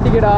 ஓட்டிக்கடா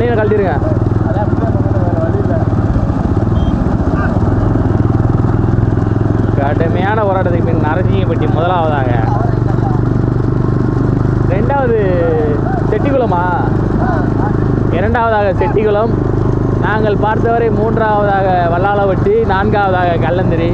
மணியில் கழட்டிருங்க. கடுமையான போராட்டத்துக்கு பின் நரசிங்கப்பட்டி முதலாவதாக. ரெண்டாவது செட்டிக்குளமா? இரண்டாவதாக செட்டிக்குளம். நாங்கள் பார்த்தவரை மூன்றாவதாக வல்லாளவட்டி நான்காவதாக கல்லந்திரி.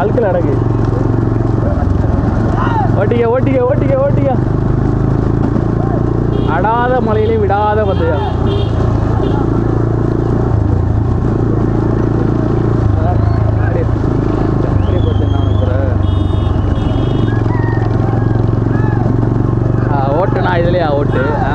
அழுக்கில் அடகு ஓட்டிக்க ஓட்டிக்க ஓட்டிக்க ஓட்டிக்க. அடாத மலையிலே விடாத பந்தயம் அப்படியே- அப்படியே போச்சு நான் அனுப்புறேன். ஆ, ஓட்டுனா இதுலயா ஓட்டு ஆ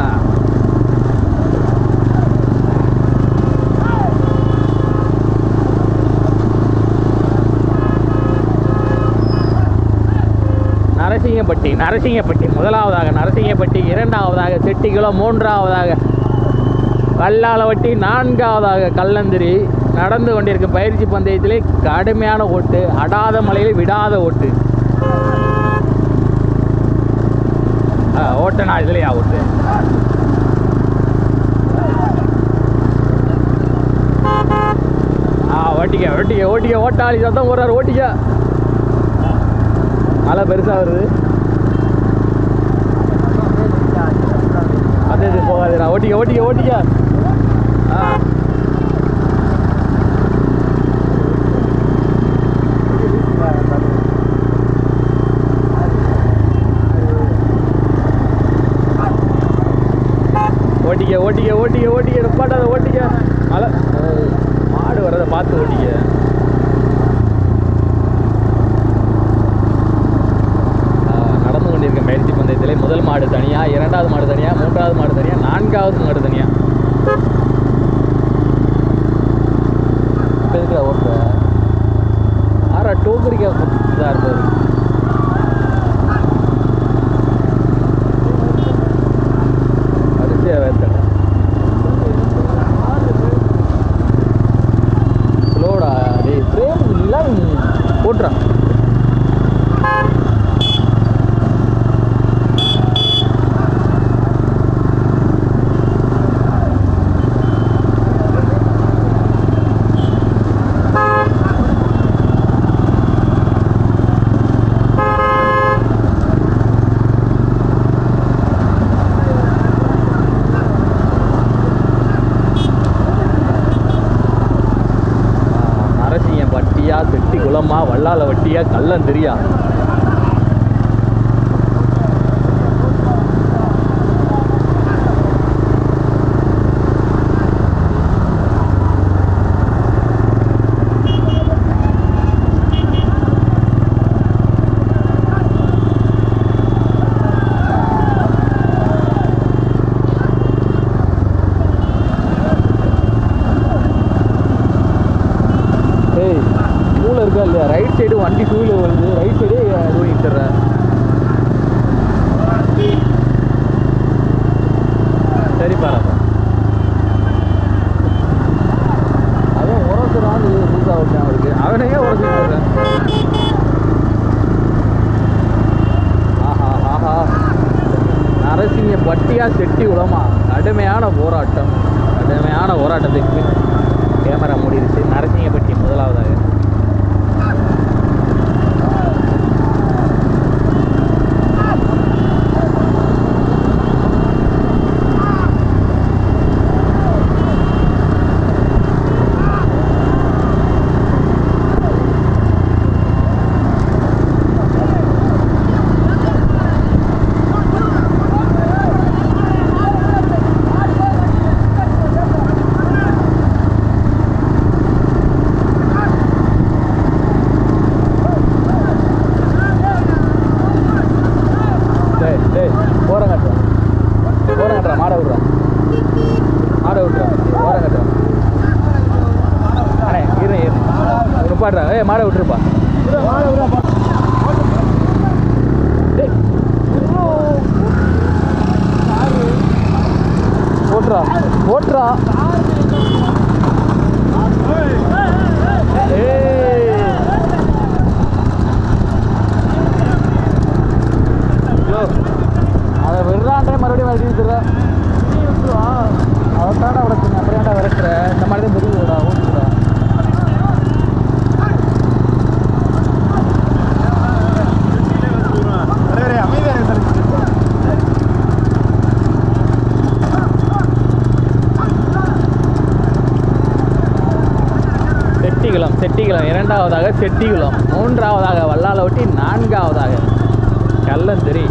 நரசிங்கப்பட்டி முதலாவதாக நரசிங்கப்பட்டி இரண்டாவதாக செட்டிக்குளம் மூன்றாவதாக கல்லாளவட்டி நான்காவதாக கல்லந்திரி. நடந்து கொண்டிருக்கும் பயிற்சி பந்தயத்திலே கடுமையான ஓட்டு அடாத மலையிலே விடாத ஓட்டு. ஆ, ஓட்டுனா இதுலையா ஓட்டு. ஆ ஓட்டிக்க ஓட்டிக்க ஓட்டிக்க ஓட்டாளி சத்தம் போடுறாரு ஓட்டிக்க. மழை பெருசாக வருது. அதுடா ஓட்டிக்க ஓட்டிக்க ஓட்டிக்க. ஆ. ஓட்டிக்க ஓட்டிக்க ஓட்டிக்க ஓட்டிக்க. நிப்பாட்டாத ஓட்டிக்க. மழை. மாடு வர்றதை பார்த்து ஓட்டிக்க. நடந்து கொண்டிருக்க மயிற்சி பந்தயத்திலே முதல் மாடு தனியா இரண்டாவது மாடு தனியா மூன்றாவது மாடு தனியா நான்காவது மாடு தனியா. இப்போ இருக்கிற ஓட்டு ஆறா டோக்கரிக்காக இதாக இருப்பது பாத்தியா கள்ளம் தெரியா? Urabá. Urabá é செட்டிகுளம் செட்டிகுளம் இரண்டாவதாக செட்டிகுளம் மூன்றாவதாக வல்லாலவட்டி நான்காவதாக. கல்லந்தெரி